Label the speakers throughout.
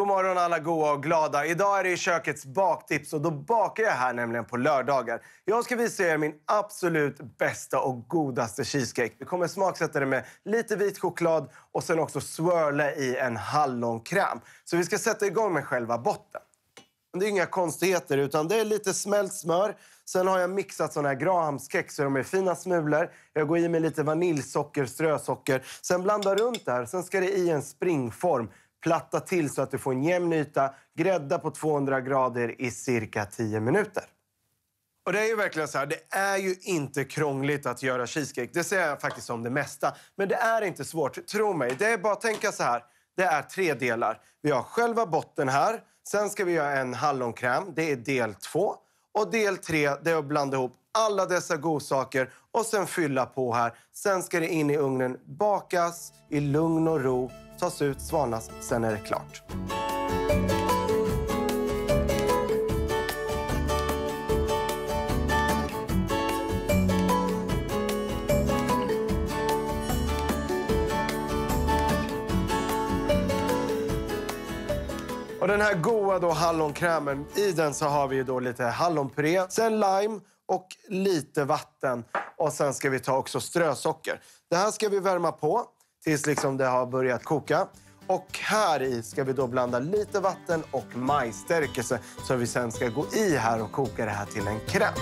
Speaker 1: god morgon alla goa och glada. Idag är det i kökets baktips och då bakar jag här nämligen på lördagar. Jag ska visa er min absolut bästa och godaste cheesecake. Vi kommer smaksätta det med lite vit choklad och sen också swirla i en hallonkräm. Så vi ska sätta igång med själva botten. Det är inga konstigheter, utan det är lite smält smör. Sen har jag mixat såna här Grahamskex så de är fina smulor. Jag går i med lite vaniljsocker, strösocker. Sen blandar runt det här. Sen ska det i en springform. Platta till så att du får en jämn yta. Grädda på 200 grader i cirka 10 minuter. Och det är ju verkligen så här, det är ju inte krångligt att göra cheesecake. Det säger jag faktiskt om det mesta. Men det är inte svårt, tro mig. Det är bara att tänka så här. Det är tre delar. Vi har själva botten här. Sen ska vi göra en hallonkräm. Det är del två. Och del tre det är att blanda ihop alla dessa godsaker och sen fylla på här. Sen ska det in i ugnen, bakas i lugn och ro, tas ut, svalnas, sen är det klart. Och den här goda då hallonkrämen, i den så har vi då lite hallonpuré, sen lime och lite vatten. Och sen ska vi ta också strösocker. Det här ska vi värma på tills liksom det har börjat koka. Och här i ska vi då blanda lite vatten och majsstärkelse som vi sen ska gå i här och koka det här till en kräm.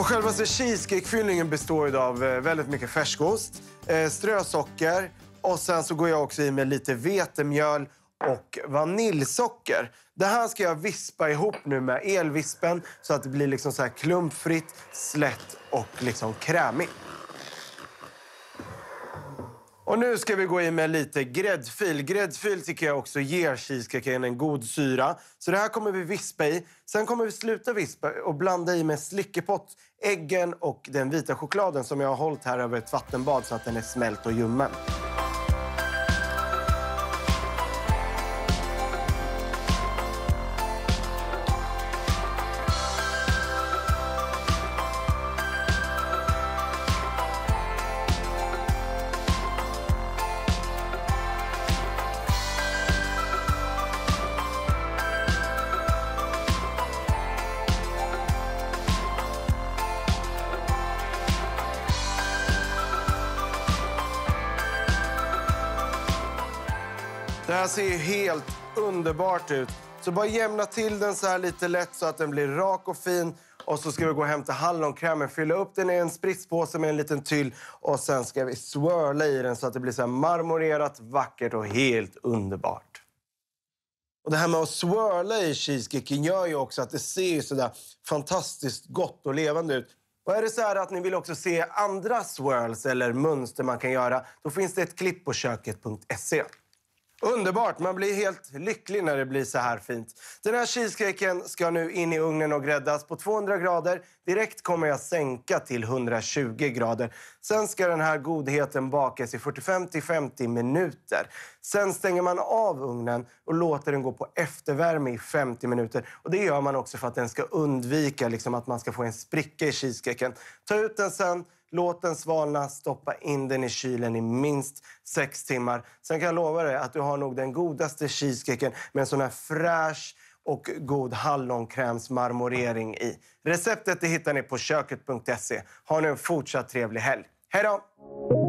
Speaker 1: Och själva cheesecakefyllningen består av eh, väldigt mycket färskost, eh, strösocker och sen så går jag också i med lite vetemjöl och vaniljsocker. Det här ska jag vispa ihop nu med elvispen så att det blir liksom så här klumpfritt, slätt och liksom krämigt. Och nu ska vi gå in med lite gräddfil. Gräddfil tycker jag också ger cheesecaken en god syra. Så det här kommer vi vispa i. Sen kommer vi sluta vispa och blanda i med slickepott, äggen och den vita chokladen som jag har hållit här över ett vattenbad så att den är smält och ljummen. Här ser ju helt underbart ut. Så bara jämna till den så här lite lätt så att den blir rak och fin. Och så ska vi gå och hämta hallonkrämen, fylla upp den i en spritspåse med en liten tyll och sen ska vi swirla i den så att det blir så här marmorerat, vackert och helt underbart. Och det här med att swirla i cheesecaken gör ju också att det ser så där fantastiskt gott och levande ut. Och är det så här att ni vill också se andra swirls eller mönster man kan göra, då finns det ett klipp på köket.se. Underbart! Man blir helt lycklig när det blir så här fint. Den här cheesecaken ska nu in i ugnen och gräddas på 200 grader. Direkt kommer jag sänka till 120 grader. Sen ska den här godheten bakas i 45-50 minuter. Sen stänger man av ugnen och låter den gå på eftervärme i 50 minuter. Och Det gör man också för att den ska undvika liksom, att man ska få en spricka i cheesecaken. Ta ut den sen. Låt den svalna, stoppa in den i kylen i minst sex timmar. Sen kan jag lova dig att du har nog den godaste cheesecaken med en sån här fräsch och god hallonkrämsmarmorering i. Receptet det hittar ni på köket.se. Ha nu en fortsatt trevlig helg. Hej då!